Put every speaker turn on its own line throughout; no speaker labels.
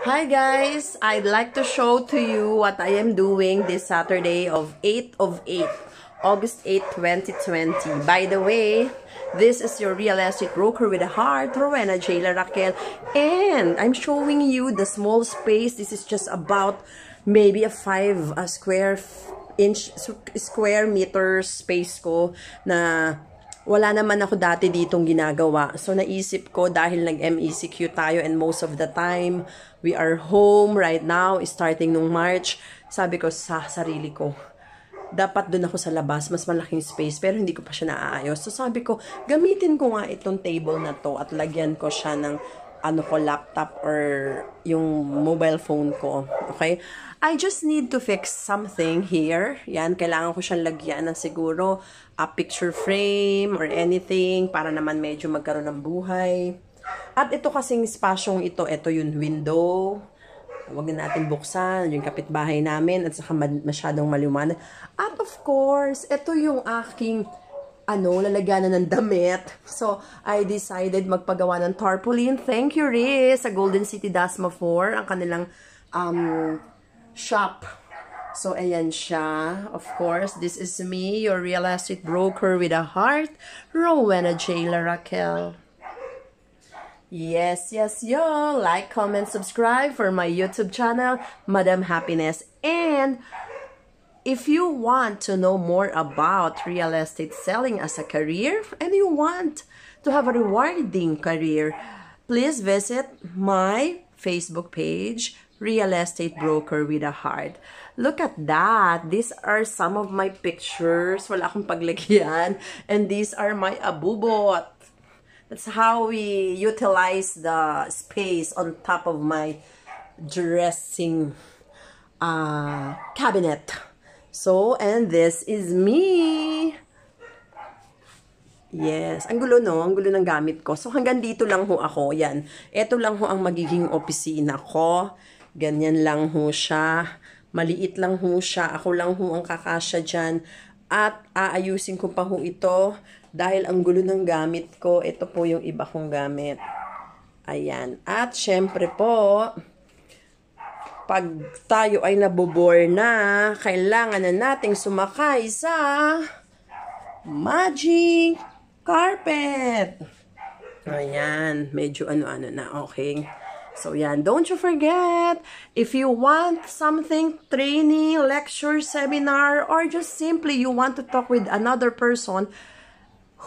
Hi guys! I'd like to show to you what I am doing this Saturday of 8th of 8, August 8, 2020. By the way, this is your real estate broker with a heart, Rowena Jayla Raquel. And I'm showing you the small space. This is just about maybe a 5 a square inch, square meter space ko na wala naman ako dati ditong ginagawa. So, naisip ko dahil nag-MECQ tayo and most of the time, we are home right now, starting nung March. Sabi ko sa sarili ko, dapat doon ako sa labas, mas malaking space, pero hindi ko pa siya naaayos. So, sabi ko, gamitin ko nga itong table na to at lagyan ko siya ng ano ko, laptop or yung mobile phone ko. Okay? I just need to fix something here. Yan, kailangan ko siyang lagyan ng siguro a picture frame or anything para naman medyo magkaroon ng buhay. At ito kasing spasyong ito, ito yung window. Huwag na natin buksan, yung kapitbahay namin at saka masyadong maliwanag. At of course, ito yung aking ano, lalagyan na ng damit. So, I decided magpagawa ng tarpaulin. Thank you, Riz, sa Golden City Dasma 4, ang kanilang um, shop. So, ayan siya. Of course, this is me, your real estate broker with a heart, Rowena J. Raquel. Yes, yes, yo! Like, comment, subscribe for my YouTube channel, Madam Happiness. And if you want to know more about real estate selling as a career and you want to have a rewarding career, please visit my Facebook page, Real Estate Broker with a Heart. Look at that. These are some of my pictures. Wala akong paglagyan. And these are my abubot. That's how we utilize the space on top of my dressing uh, cabinet. So, and this is me. Yes. Ang gulo, no? Ang gulo ng gamit ko. So, hanggang dito lang ho ako. Yan. Ito lang ho ang magiging opisina ko. Ganyan lang ho siya. Maliit lang ho siya. Ako lang ho ang kakasya dyan. At aayusin ko pa ho ito. Dahil ang gulo ng gamit ko, ito po yung iba kong gamit. Ayan. At syempre po, pag tayo ay nabobore na, kailangan na nating sumakay sa magic carpet. Ayan, medyo ano-ano na, okay. So, yan. Don't you forget, if you want something, training, lecture, seminar, or just simply you want to talk with another person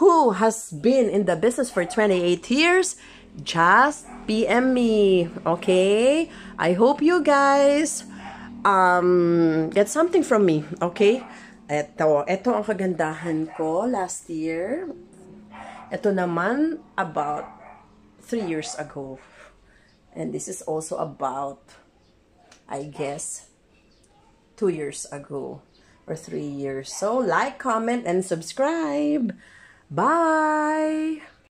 who has been in the business for 28 years, just PM me, okay? I hope you guys um, get something from me, okay? Ito, ito ang kagandahan ko last year. Ito naman about three years ago. And this is also about, I guess, two years ago or three years. So, like, comment, and subscribe. Bye!